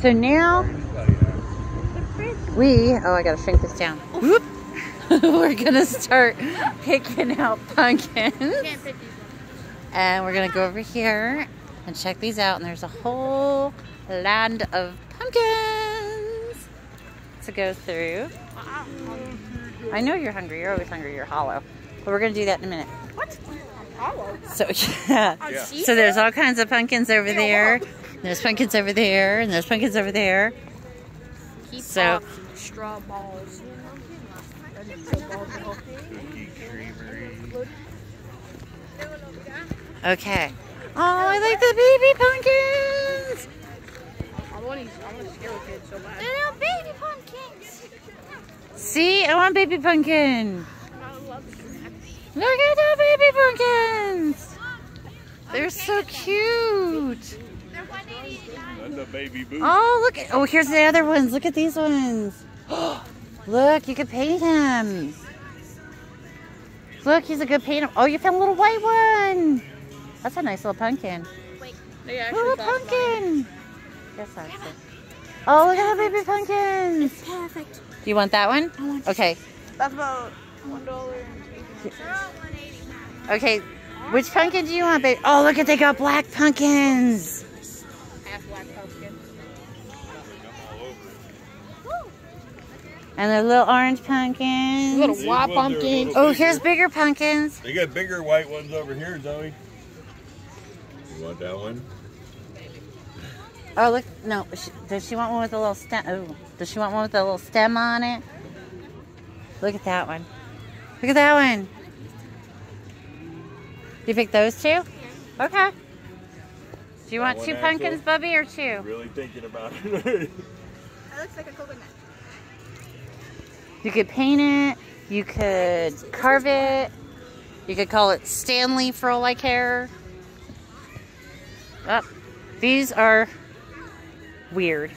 So now we, oh, I gotta shrink this down. Whoop. we're gonna start picking out pumpkins. And we're gonna go over here and check these out. And there's a whole land of pumpkins to go through. I know you're hungry. You're always hungry. You're hollow. But we're gonna do that in a minute. What? Hollow. So yeah. Oh, yeah. So there's all kinds of pumpkins over there. There's pumpkins over there, and there's pumpkins over there. Keep So- straw balls. Okay. Oh, I like the baby pumpkins. I want these. I want to scare a kid so bad. Little baby pumpkins. See, I want baby pumpkin. I love snacks. Look at the baby pumpkins. They're so cute. That's a baby boo. Oh, look. at- Oh, here's the other ones. Look at these ones. look, you can paint him. Look, he's a good painter. Oh, you found a little white one. That's a nice little pumpkin. They actually Little cost money. pumpkin. Yes, that's it. Oh, look at the baby pumpkins. Perfect. Do you want that one? I want Okay. That's about one dollar. Okay. Which pumpkin do you want, baby? Oh, look at they got black pumpkins. Half black pumpkin. And the little orange pumpkins. Little These white ones are a pumpkin. little Oh, bigger. here's bigger pumpkins. They got bigger white ones over here, Zoe. You want that one? Oh, look. No. sh- Does she want one with a little stem? Oh, does she want one with a little stem on it? Look at that one. Look at that one. You pick those two? Okay. Do you want two pumpkins, Axel? Bubby, or two? Really thinking about it. That looks like a coconut. You could paint it. You could carve it. You could call it Stanley for all I care. Oh, these are weird.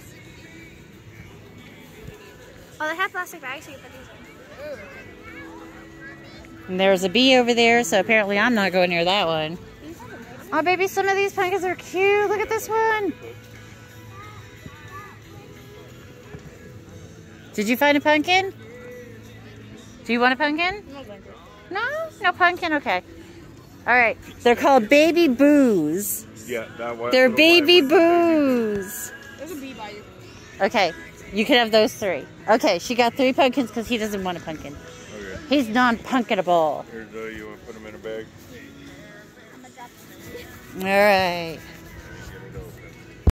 Oh, they have plastic bags so you can put these in. And there's a bee over there, so apparently I'm not going near that one. Oh, baby, some of these pumpkins are cute. Look at this one. Did you find a pumpkin? Do you want a pumpkin? No? No pumpkin? Okay. All right. They're called baby boos. yeah, that one. They're baby white boos. There's a bee by you. Okay. You can have those three. Okay, she got three pumpkins because he doesn't want a pumpkin. Okay. He's non-pumpkinable. Here, Zoe, you want to put them in a bag? All right.